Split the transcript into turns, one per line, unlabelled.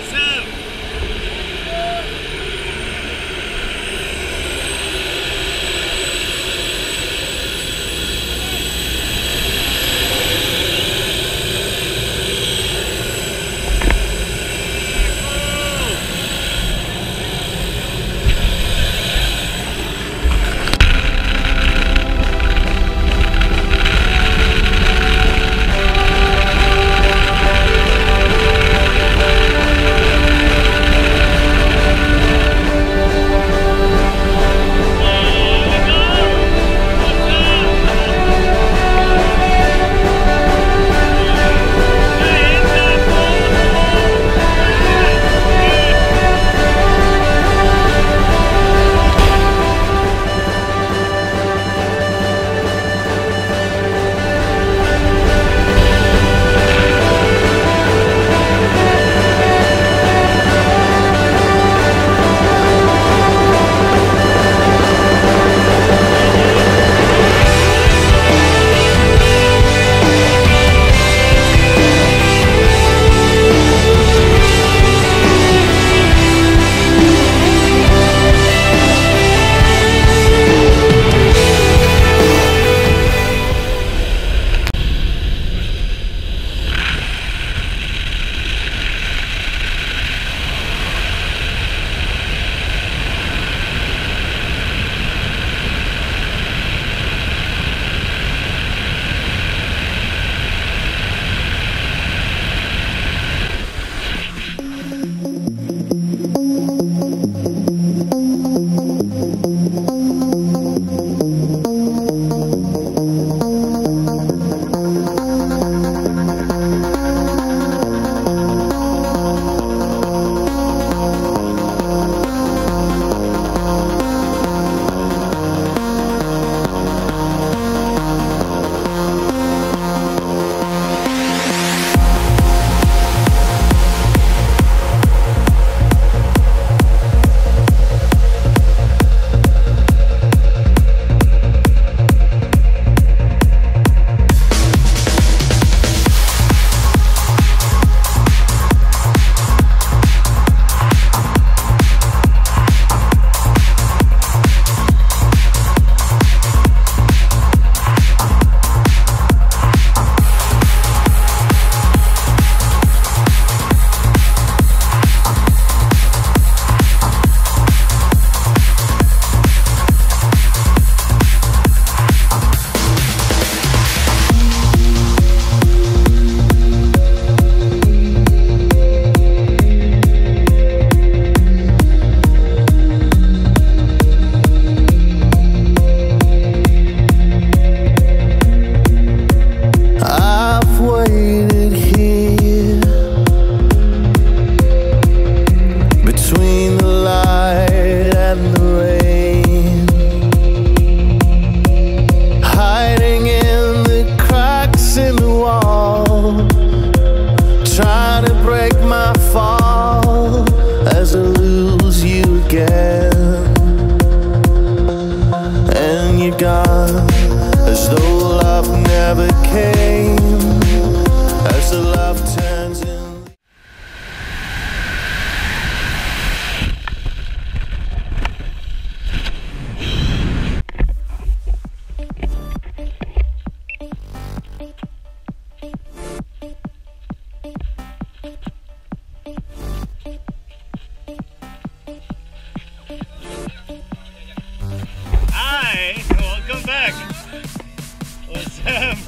Madison!
as though love never came, as the love turned.
him.